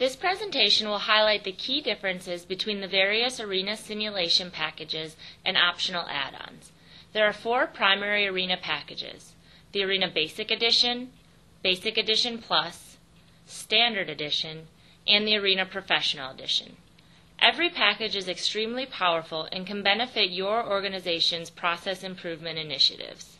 This presentation will highlight the key differences between the various ARENA simulation packages and optional add-ons. There are four primary ARENA packages, the ARENA Basic Edition, Basic Edition Plus, Standard Edition, and the ARENA Professional Edition. Every package is extremely powerful and can benefit your organization's process improvement initiatives.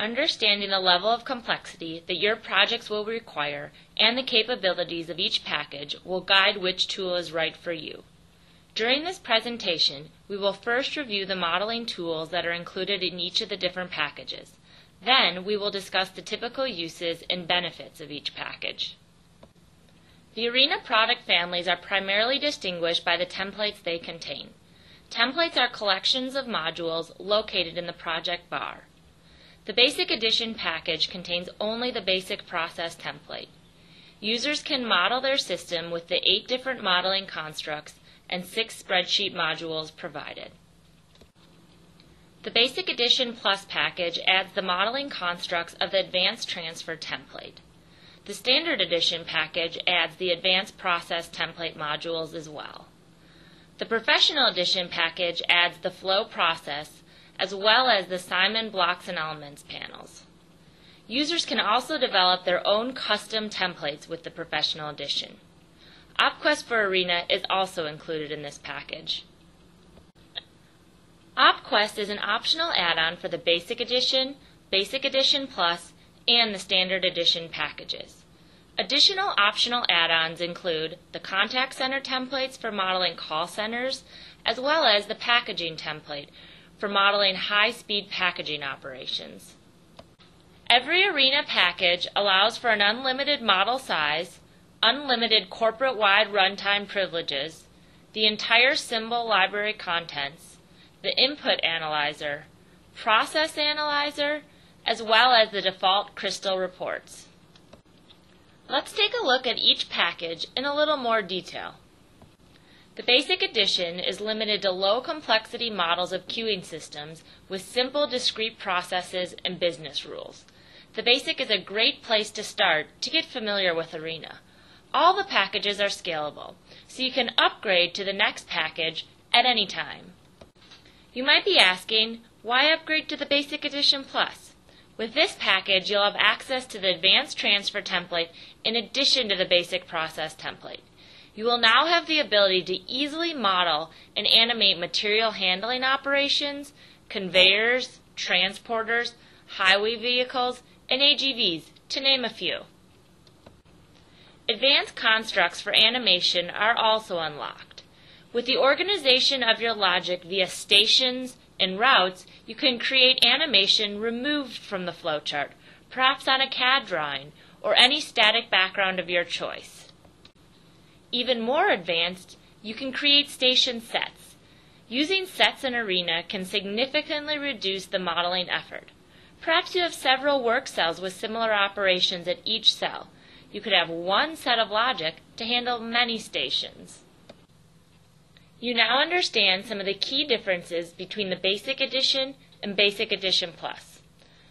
Understanding the level of complexity that your projects will require and the capabilities of each package will guide which tool is right for you. During this presentation, we will first review the modeling tools that are included in each of the different packages. Then, we will discuss the typical uses and benefits of each package. The ARENA product families are primarily distinguished by the templates they contain. Templates are collections of modules located in the project bar. The Basic Edition package contains only the basic process template. Users can model their system with the eight different modeling constructs and six spreadsheet modules provided. The Basic Edition Plus package adds the modeling constructs of the Advanced Transfer template. The Standard Edition package adds the Advanced Process template modules as well. The Professional Edition package adds the Flow process as well as the SIMAN blocks and elements panels. Users can also develop their own custom templates with the Professional Edition. OptQuest for Arena is also included in this package. OptQuest is an optional add-on for the Basic Edition, Basic Edition Plus, and the Standard Edition packages. Additional optional add-ons include the Contact Center templates for modeling call centers, as well as the Packaging template for modeling high-speed packaging operations. Every ARENA package allows for an unlimited model size, unlimited corporate-wide runtime privileges, the entire symbol library contents, the input analyzer, process analyzer, as well as the default crystal reports. Let's take a look at each package in a little more detail. The Basic Edition is limited to low complexity models of queuing systems with simple discrete processes and business rules. The Basic is a great place to start to get familiar with Arena. All the packages are scalable, so you can upgrade to the next package at any time. You might be asking, why upgrade to the Basic Edition Plus? With this package, you'll have access to the Advanced Transfer template in addition to the Basic Process template. You will now have the ability to easily model and animate material handling operations, conveyors, transporters, highway vehicles, and AGVs, to name a few. Advanced constructs for animation are also unlocked. With the organization of your logic via stations and routes, you can create animation removed from the flowchart, perhaps on a CAD drawing, or any static background of your choice. Even more advanced, you can create station sets. Using sets in Arena can significantly reduce the modeling effort. Perhaps you have several work cells with similar operations at each cell. You could have one set of logic to handle many stations. You now understand some of the key differences between the Basic Edition and Basic Edition Plus.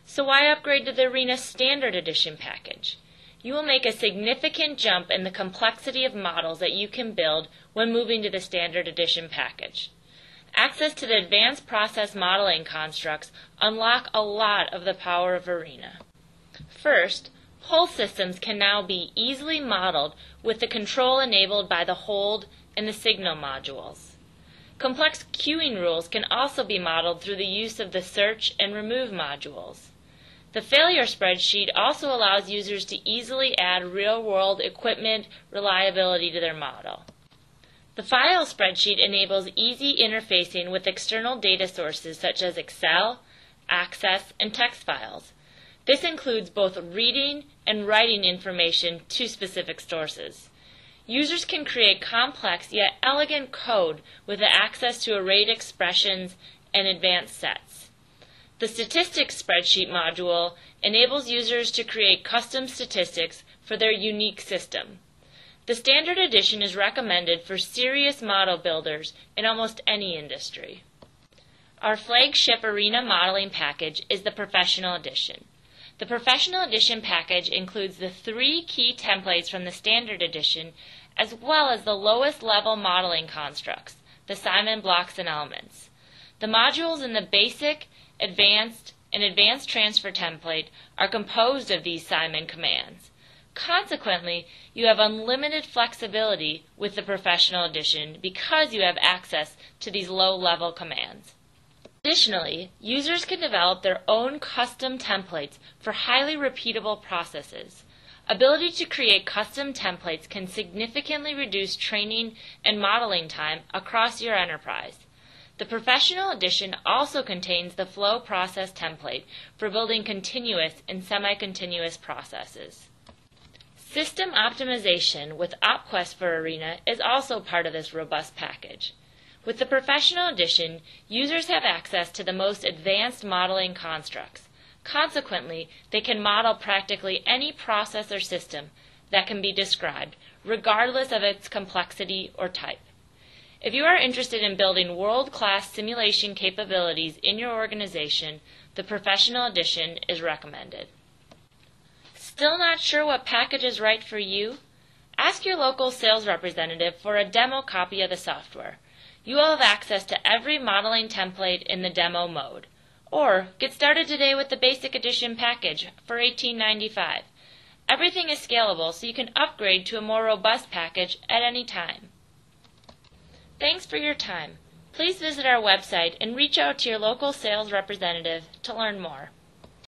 So why upgrade to the Arena Standard Edition package? You will make a significant jump in the complexity of models that you can build when moving to the standard edition package. Access to the advanced process modeling constructs unlock a lot of the power of Arena. First, pull systems can now be easily modeled with the control enabled by the hold and the signal modules. Complex queuing rules can also be modeled through the use of the search and remove modules. The failure spreadsheet also allows users to easily add real-world equipment reliability to their model. The file spreadsheet enables easy interfacing with external data sources such as Excel, Access, and text files. This includes both reading and writing information to specific sources. Users can create complex yet elegant code with access to arrayed expressions and advanced sets. The Statistics Spreadsheet module enables users to create custom statistics for their unique system. The Standard Edition is recommended for serious model builders in almost any industry. Our flagship Arena modeling package is the Professional Edition. The Professional Edition package includes the three key templates from the Standard Edition as well as the lowest level modeling constructs, the SIMAN blocks and elements. The modules in the Basic, Advanced, and Advanced Transfer template are composed of these SIMAN commands. Consequently, you have unlimited flexibility with the Professional Edition because you have access to these low-level commands. Additionally, users can develop their own custom templates for highly repeatable processes. Ability to create custom templates can significantly reduce training and modeling time across your enterprise. The Professional Edition also contains the flow process template for building continuous and semi-continuous processes. System optimization with OptQuest for Arena is also part of this robust package. With the Professional Edition, users have access to the most advanced modeling constructs. Consequently, they can model practically any process or system that can be described, regardless of its complexity or type. If you are interested in building world-class simulation capabilities in your organization, the Professional Edition is recommended. Still not sure what package is right for you? Ask your local sales representative for a demo copy of the software you will have access to every modeling template in the demo mode. Or get started today with the Basic Edition package for $18.95. Everything is scalable so you can upgrade to a more robust package at any time. Thanks for your time. Please visit our website and reach out to your local sales representative to learn more.